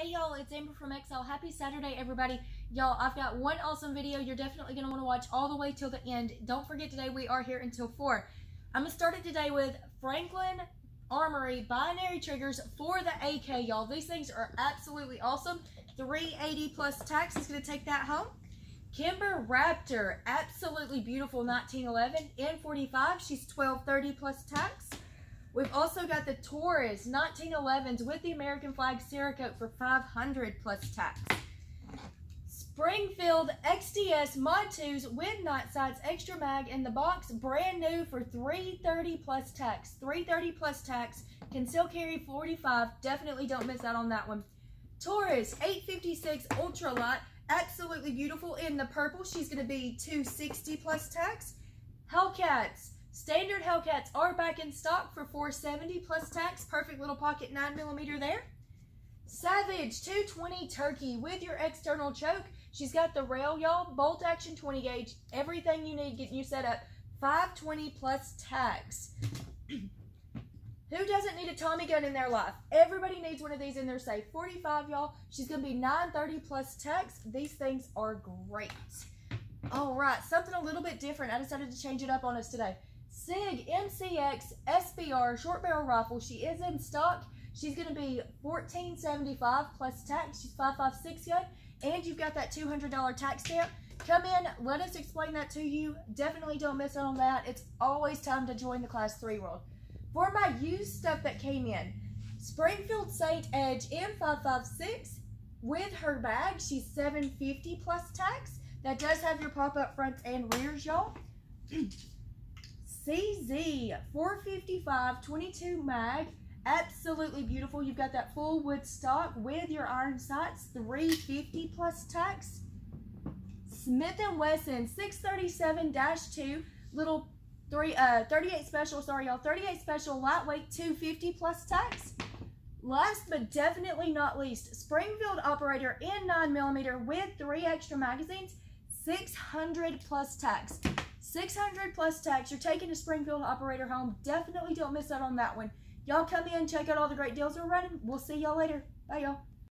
Hey y'all, it's Amber from Exile. Happy Saturday, everybody. Y'all, I've got one awesome video you're definitely going to want to watch all the way till the end. Don't forget today we are here until 4. I'm going to start it today with Franklin Armory binary triggers for the AK, y'all. These things are absolutely awesome. 380 plus tax is going to take that home. Kimber Raptor, absolutely beautiful 1911. N45, she's 1230 plus tax. We've also got the Taurus 1911s with the American flag Cerakote for 500 plus tax. Springfield XDS Mod 2s with night sights extra mag in the box, brand new for 330 plus tax. 330 plus tax, can still carry 45. Definitely don't miss out on that one. Taurus 856 Ultra Ultralight, absolutely beautiful in the purple. She's going to be 260 plus tax. Hellcats Standard Hellcats are back in stock for 470 plus tax. Perfect little pocket 9mm there. Savage 220 Turkey with your external choke. She's got the rail, y'all. Bolt action 20 gauge. Everything you need getting you set up. 520 plus tax. Who doesn't need a Tommy gun in their life? Everybody needs one of these in their safe. 45, y'all. She's going to be 930 plus tax. These things are great. All right, something a little bit different. I decided to change it up on us today. SIG MCX SBR short barrel rifle. She is in stock. She's going to be $14.75 plus tax. She's 556 gun. And you've got that $200 tax stamp. Come in, let us explain that to you. Definitely don't miss out on that. It's always time to join the Class 3 world. For my used stuff that came in, Springfield Saint Edge M556 with her bag. She's 750 plus tax. That does have your pop-up fronts and rears, y'all. CZ 455 22 mag. Absolutely beautiful. You've got that full wood stock with your iron sights. 350 plus tax. Smith & Wesson 637-2 little three uh 38 special sorry y'all 38 special lightweight 250 plus tax last but definitely not least springfield operator in 9 millimeter with three extra magazines 600 plus tax 600 plus tax. You're taking a Springfield operator home. Definitely don't miss out on that one. Y'all come in, check out all the great deals we're running. We'll see y'all later. Bye, y'all.